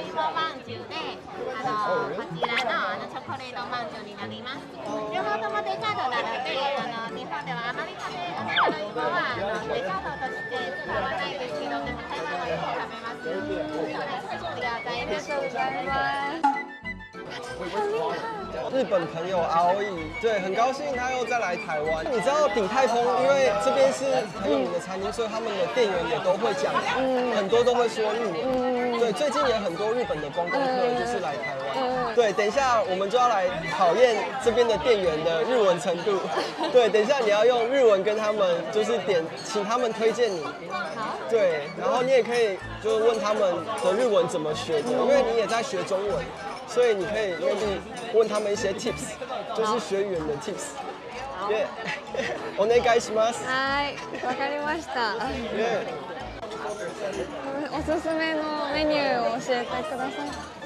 芋まんじゅうであのこちらのあのチョコレートまんじゅうになります両方ともデーなのであの日本ではあまり食べあの芋はあのデザートとして使わないですけど台湾はよく食べますありがとうございますございます。日本朋友 ROE，对，很高兴他又再来台湾。你知道鼎泰丰，因为这边是很有名的餐厅，所以他们的店员也都会讲，很多都会说日文。对，最近也很多日本的观光客就是来台湾。 对，等一下我们就要来考验这边的店员的日文程度。对，等一下你要用日文跟他们就是点，请他们推荐你。对，然后你也可以就是问他们的日文怎么学的，因为你也在学中文。所以你可以 maybe 问他们一些 tips，就是学语言的 tips。耶，お願いします。はい、わかりました。耶，おすすめのメニューを教えてください。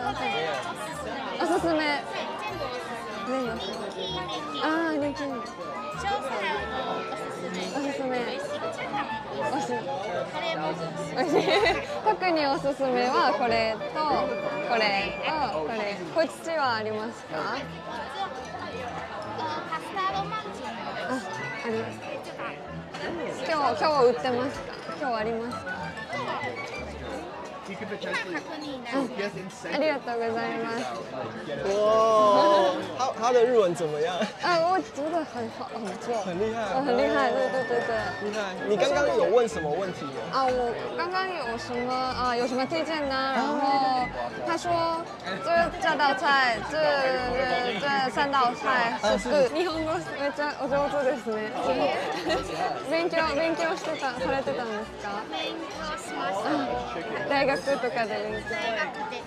おすすめ。はおすすめ。ああ、おすすめ。おすすめ。おすすめ。おすすめ。特におすすめはこれとこれとこれ。こっちはありますか？カスタードマンチ。あ、あります。今日今日売ってますか？今日ありますか？今確認です。ありがとうございます。哇，他他的日文怎么样？啊，我觉得很好，很不错，很厉害，哦很厉害，对对对对。厉害。你刚刚有问什么问题吗？啊，我刚刚有什么啊？有什么推荐呢？然后他说这 这道菜、这这三道菜すっごい日本語めっちゃお上手ですね。勉強勉強してたされてたんですか？勉強しました。大学とかで勉強。大学で。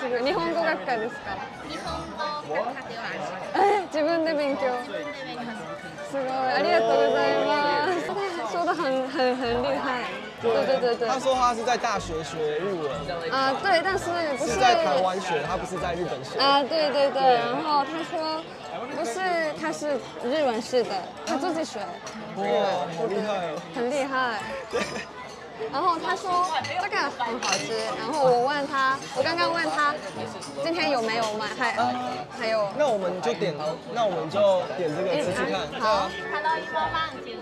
すごい日本語学科ですか？日本語学科ではありませ自分で勉強。すごいありがとうございます。说的很很很厉害。对对对对。他说他是在大学学日文，啊，对，但是不是是在台湾学，他不是在日本学。啊，对对对，然后他说不是，他是日文系的，他自己学，哇，好厉害哦！很厉害。然后他说这个很好吃，然后我问他，我刚刚问他今天有没有买，还还有那我们就点，那我们就点这个吃吃看。好，タロイモまんじゅう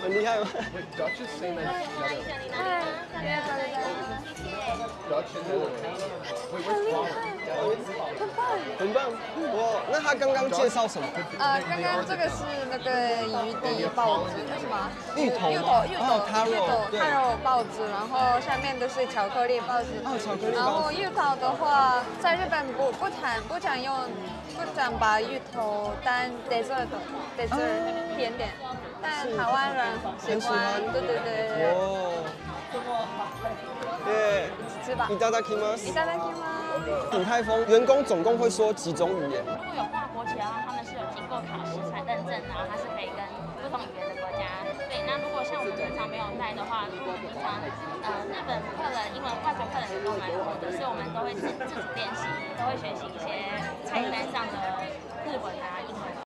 很厉害吗？一緒になります。ありがとうございます。谢谢。很厉害，很棒。很棒。哇，那他刚刚介绍什么？呃，刚刚这个是那个鱼底包子，是吗？芋头芋头，芋哦头，塔肉芋头，对塔肉包子，然后下面都是巧克力包子。哦巧克力包子然后芋头的话，在日本不不常不常用，不常把芋头当 dessert dessert 甜点，但台湾人喜很喜欢欢。对对对对对，哦，耶，吃吧い。ただきまいす。ただきます。鼎泰丰员工总共会说几种语言？如果有跨国企的话，他们是有经过考试才认证，然后它是可以跟不同语言的国家。对，那如果像我们平常没有带的话，如果平常呃日本客人、英文外国客人都蛮多的，所以我们都会自自主练习，都会学习一些菜单上的日文啊、英文啊。